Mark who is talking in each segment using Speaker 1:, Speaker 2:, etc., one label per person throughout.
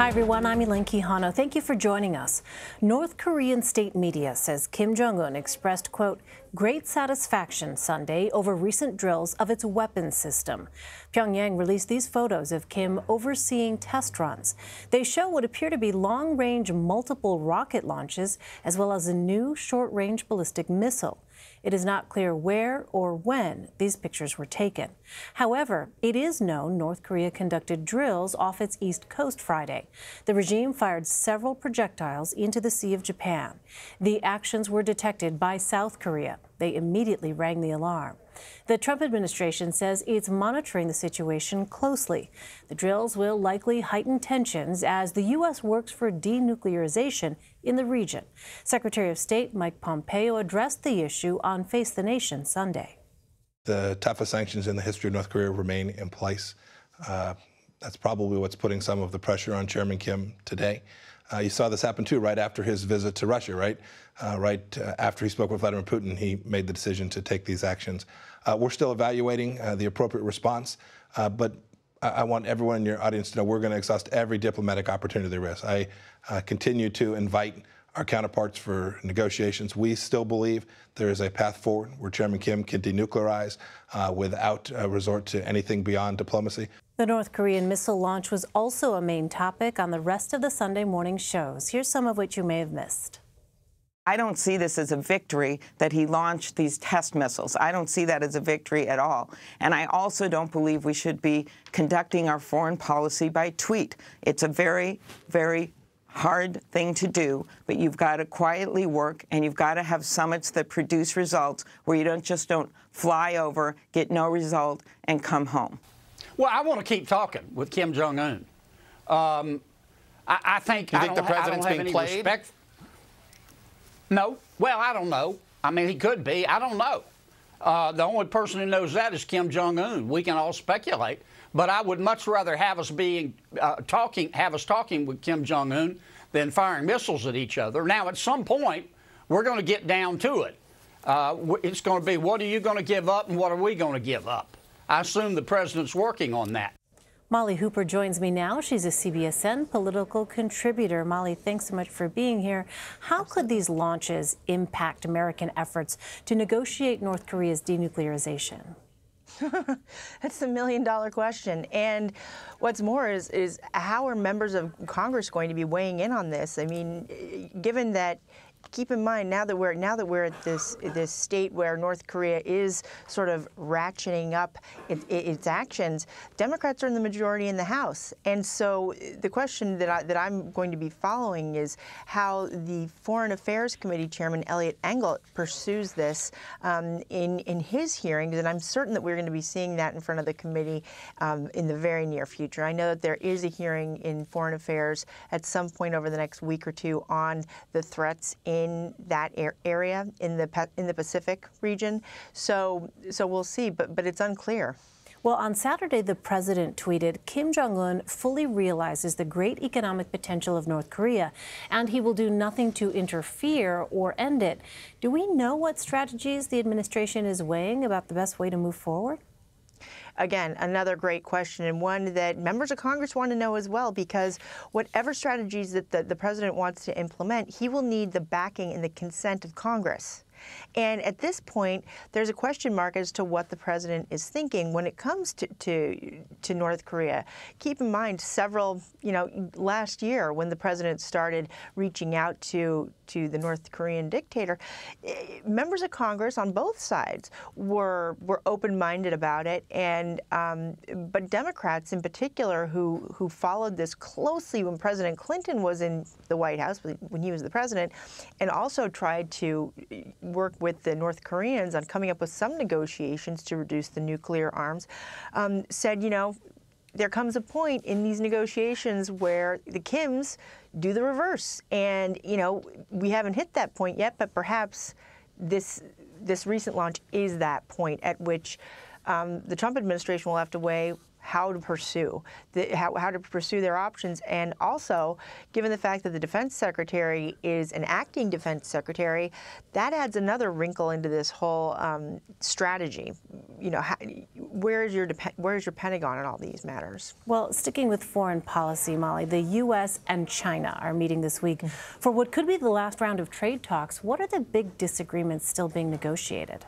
Speaker 1: Hi, everyone. I'm Elaine Quijano. Thank you for joining us. North Korean state media says Kim Jong un expressed, quote, great satisfaction Sunday over recent drills of its weapons system. Pyongyang released these photos of Kim overseeing test runs. They show what appear to be long range multiple rocket launches, as well as a new short range ballistic missile. It is not clear where or when these pictures were taken. However, it is known North Korea conducted drills off its east coast Friday. The regime fired several projectiles into the Sea of Japan. The actions were detected by South Korea. They immediately rang the alarm. The Trump administration says it's monitoring the situation closely. The drills will likely heighten tensions as the U.S. works for denuclearization in the region. Secretary of State Mike Pompeo addressed the issue on Face the Nation Sunday.
Speaker 2: The toughest sanctions in the history of North Korea remain in place. Uh, that's probably what's putting some of the pressure on Chairman Kim today. Uh, you saw this happen too right after his visit to Russia, right? Uh, right uh, after he spoke with Vladimir Putin, he made the decision to take these actions. Uh, we're still evaluating uh, the appropriate response, uh, but I, I, want everyone in your audience to know we're going to exhaust every diplomatic opportunity there is. I continue to invite our counterparts for negotiations. We still believe there is a path forward where Chairman Kim can denuclearize uh, without resort to anything beyond diplomacy.
Speaker 1: The North Korean missile launch was also a main topic on the rest of the Sunday morning shows. Here's some of what you may have missed.
Speaker 3: I don't see this as a victory that he launched these test missiles. I don't see that as a victory at all. And I also don't believe we should be conducting our foreign policy by tweet. It's a very, very hard thing to do, but you've got to quietly work and you've got to have summits that produce results where you don't just don't fly over, get no result, and come home.
Speaker 4: Well, I want to keep talking with Kim Jong Un. Um, I, I, think
Speaker 5: you
Speaker 4: I
Speaker 5: think the president's
Speaker 4: being
Speaker 5: played?
Speaker 4: Respect. No. Well, I don't know. I mean, he could be. I don't know. Uh, the only person who knows that is Kim Jong Un. We can all speculate, but I would much rather have us being uh, talking, have us talking with Kim Jong Un than firing missiles at each other. Now, at some point, we're going to get down to it. Uh, it's going to be what are you going to give up and what are we going to give up? I assume the president's working on that.
Speaker 1: Molly Hooper joins me now. She's a CBSN political contributor. Molly, thanks so much for being here. How could these launches impact American efforts to negotiate North Korea's denuclearization?
Speaker 6: That's the million dollar question. And what's more is, is how are members of Congress going to be weighing in on this? I mean, given that keep in mind now that we're now that we're at this this state where North Korea is sort of ratcheting up it, it, its actions, Democrats are in the majority in the House, and so the question that I, that I'm going to be following is how the Foreign Affairs Committee Chairman Eliot Engel pursues this um, in in his hearings, and I'm certain that we're going to be seeing that in front of the committee um, in the very near future. I know that there is a hearing in Foreign Affairs at some point over the next week or two on the threats in that area in the in the Pacific region. So so we'll see, but but it's unclear.
Speaker 1: Well, on Saturday, the president tweeted Kim Jong un fully realizes the great economic potential of North Korea, and he will do nothing to interfere or end it. Do we know what strategies the administration is weighing about the best way to move forward?
Speaker 6: Again, another great question and one that members of Congress want to know as well because whatever strategies that the, the president wants to implement, he will need the backing and the consent of Congress. And at this point, there's a question mark as to what the president is thinking when it comes to, to, to North Korea. Keep in mind, several, you know, last year when the president started reaching out to, to the North Korean dictator, eh, members of Congress on both sides were, were open-minded about it. And, um, but Democrats in particular who, who followed this closely when President Clinton was in the White House, when he was the president, and also tried to work with the North Koreans on coming up with some negotiations to reduce the nuclear arms, um, said, you know, there comes a point in these negotiations where the Kims do the reverse. And, you know, we haven't hit that point yet, but perhaps this, this recent launch is that point at which um, the Trump administration will have to weigh how to pursue the, how, how, to pursue their options and also given the fact that the defense secretary is an acting defense secretary that adds another wrinkle into this whole um, strategy you know how, where's your where's your Pentagon in all these matters?
Speaker 1: Well, sticking with foreign policy, Molly, the U.S. and China are meeting this week for what could be the last round of trade talks. What are the big disagreements still being negotiated?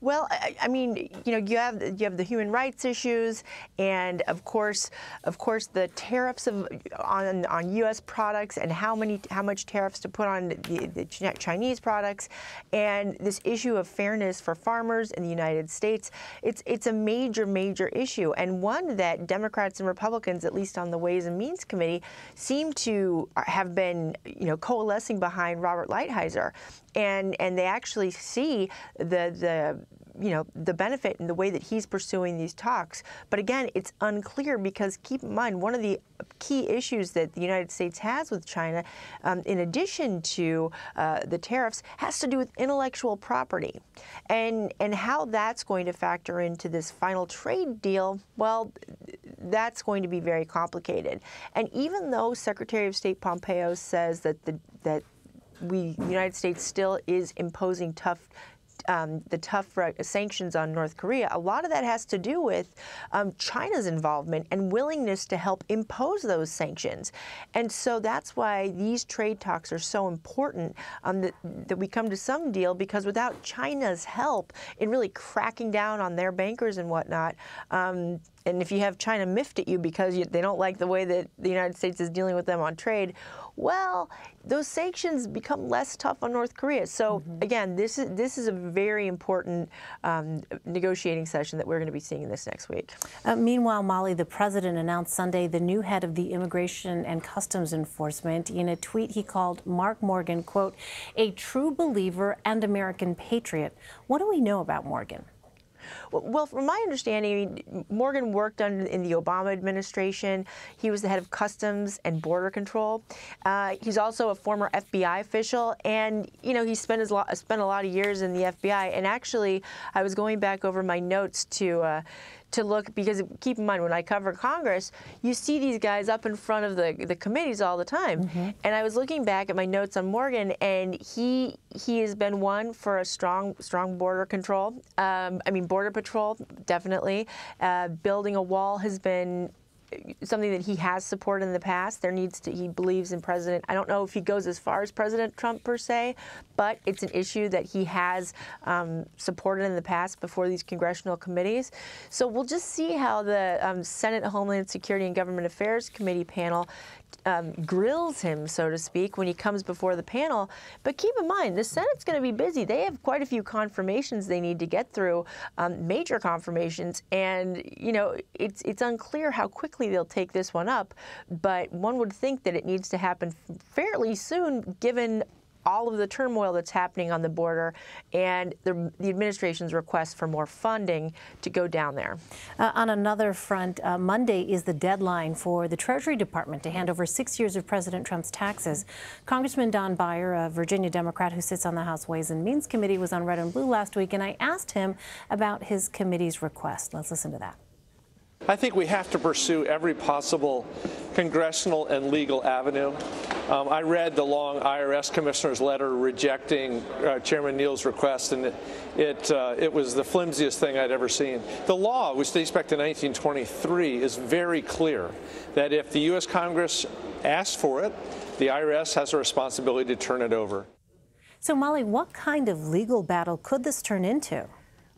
Speaker 6: Well, I, I, mean, you know, you have you have the human rights issues, and of course, of course, the tariffs of, on on U.S. products and how many how much tariffs to put on the, the Chinese products, and this issue of fairness for farmers in the United States. It's it's a major major issue, and one that Democrats and Republicans, at least on the Ways and Means Committee, seem to have been you know coalescing behind Robert Lighthizer and and they actually see the the you know the benefit in the way that he's pursuing these talks. But again, it's unclear because keep in mind one of the key issues that the United States has with China, um, in addition to uh, the tariffs, has to do with intellectual property, and and how that's going to factor into this final trade deal. Well, that's going to be very complicated. And even though Secretary of State Pompeo says that the that we, the United States still is imposing tough um, the tough sanctions on North Korea, a lot of that has to do with um, China's involvement and willingness to help impose those sanctions. And so that's why these trade talks are so important um, that, that we come to some deal because without China's help in really cracking down on their bankers and whatnot, um, and if you have China miffed at you because you, they don't like the way that the United States is dealing with them on trade, well, those sanctions become less tough on North Korea. So mm-hmm. again, this is this is a very important um, negotiating session that we're going to be seeing this next week.
Speaker 1: Uh, meanwhile, Molly, the president announced Sunday the new head of the Immigration and Customs Enforcement. In a tweet, he called Mark Morgan, "quote, a true believer and American patriot." What do we know about Morgan?
Speaker 6: Well, from my understanding, Morgan worked in the Obama administration. He was the head of Customs and Border Control. Uh, he's also a former FBI official, and you know he spent his spent a lot of years in the FBI. And actually, I was going back over my notes to. Uh, to look because keep in mind when I cover Congress, you see these guys up in front of the the committees all the time. Mm-hmm. And I was looking back at my notes on Morgan, and he he has been one for a strong strong border control. Um, I mean border patrol definitely. Uh, building a wall has been something that he has supported in the past. There needs to, he believes in President, I don't know if he goes as far as President Trump per se, but it's an issue that he has um, supported in the past before these congressional committees. So we'll just see how the um, Senate Homeland Security and Government Affairs Committee panel um, grills him, so to speak, when he comes before the panel. But keep in mind, the Senate's going to be busy. They have quite a few confirmations they need to get through, um, major confirmations, and you know it's it's unclear how quickly they'll take this one up. But one would think that it needs to happen fairly soon, given all of the turmoil that's happening on the border and the, the administration's request for more funding to go down there.
Speaker 1: Uh, on another front, uh, Monday is the deadline for the Treasury Department to hand over six years of President Trump's taxes. Congressman Don Beyer, a Virginia Democrat who sits on the House Ways and Means Committee, was on Red and Blue last week, and I asked him about his committee's request. Let's listen to that.
Speaker 5: I think we have to pursue every possible congressional and legal avenue. Um, I read the long IRS commissioner's letter rejecting uh, Chairman Neal's request, and it it, uh, it, was the flimsiest thing I'd ever seen. The law, which dates back to 1923, is very clear that if the U.S. Congress asks for it, the IRS has a responsibility to turn it over.
Speaker 1: So, Molly, what kind of legal battle could this turn into?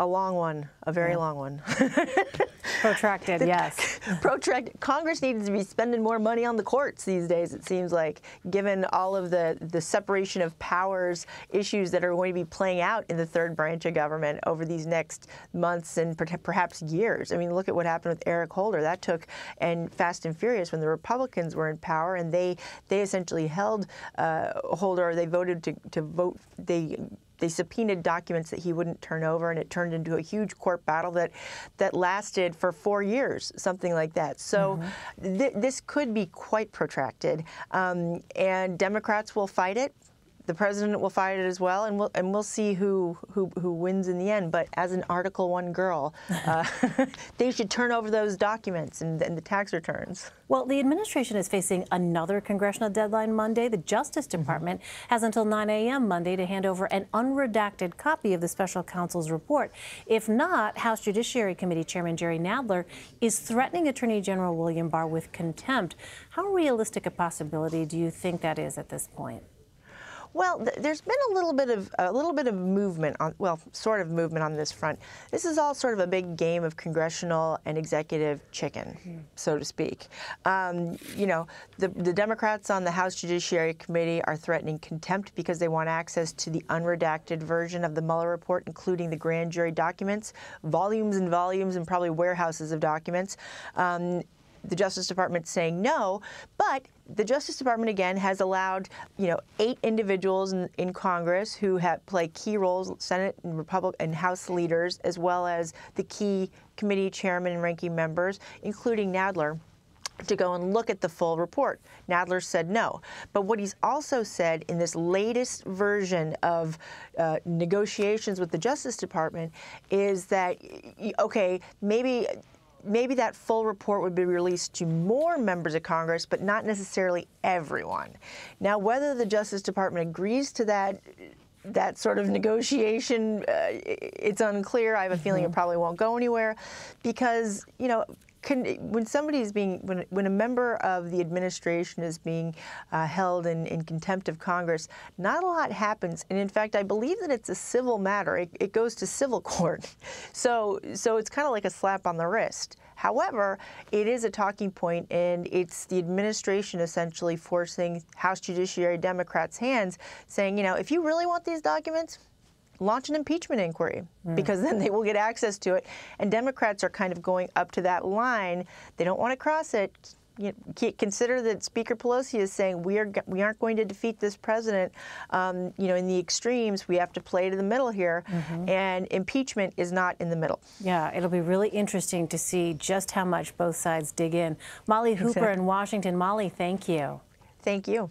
Speaker 6: A long one, a very yeah. long one.
Speaker 1: Protracted, yes.
Speaker 6: Protracted. Congress needs to be spending more money on the courts these days, it seems like, given all of the, the separation of powers issues that are going to be playing out in the third branch of government over these next months and perhaps years. I mean, look at what happened with Eric Holder. That took, and Fast and Furious, when the Republicans were in power, and they, they essentially held uh, Holder, they voted to, to vote, they they subpoenaed documents that he wouldn't turn over, and it turned into a huge court battle that that lasted for four years, something like that. So mm-hmm. th- this could be quite protracted, um, and Democrats will fight it the president will fight it as well, and we'll and we'll see who who, who wins in the end. But as an Article One girl, uh, they should turn over those documents and, and the tax returns.
Speaker 1: Well, the administration is facing another congressional deadline Monday. The Justice
Speaker 6: Mm-hmm.
Speaker 1: Department has until 9 a.m. Monday to hand over an unredacted copy of the special counsel's report. If not, House Judiciary Committee Chairman Jerry Nadler is threatening Attorney General William Barr with contempt. How realistic a possibility do you think that is at this point?
Speaker 6: Well, th- there's been a little bit of a little bit of movement on, well, sort of movement on this front. This is all sort of a big game of congressional and executive chicken, so to speak. Um, you know, the, the Democrats on the House Judiciary Committee are threatening contempt because they want access to the unredacted version of the Mueller report, including the grand jury documents, volumes and volumes, and probably warehouses of documents. Um, the Justice Department saying no, but the Justice Department again has allowed, you know, eight individuals in, in Congress who have played key roles, Senate and Republic and House leaders, as well as the key committee chairman and ranking members, including Nadler to go and look at the full report. Nadler said no. But what he's also said in this latest version of uh, negotiations with the Justice Department is that, okay, maybe maybe that full report would be released to more members of Congress, but not necessarily everyone. Now, whether the Justice Department agrees to that that sort of negotiation, uh, it's unclear. I have a feeling it probably won't go anywhere because, you know, can, when somebody is being, when, when a member of the administration is being uh, held in, in contempt of Congress, not a lot happens. And in fact, I believe that it's a civil matter. It, it goes to civil court. So, so it's kind of like a slap on the wrist. However, it is a talking point, and it's the administration essentially forcing House Judiciary Democrats' hands, saying, you know, if you really want these documents, launch an impeachment inquiry because then they will get access to it. And Democrats are kind of going up to that line. They don't want to cross it. You know, consider that Speaker Pelosi is saying we are we aren't going to defeat this president. Um, you know, in the extremes, we have to play to the middle here, and impeachment is not in the middle.
Speaker 1: Yeah, it'll be really interesting to see just how much both sides dig in. Molly Hooper
Speaker 6: Exactly.
Speaker 1: in Washington. Molly, thank you.
Speaker 6: Thank you.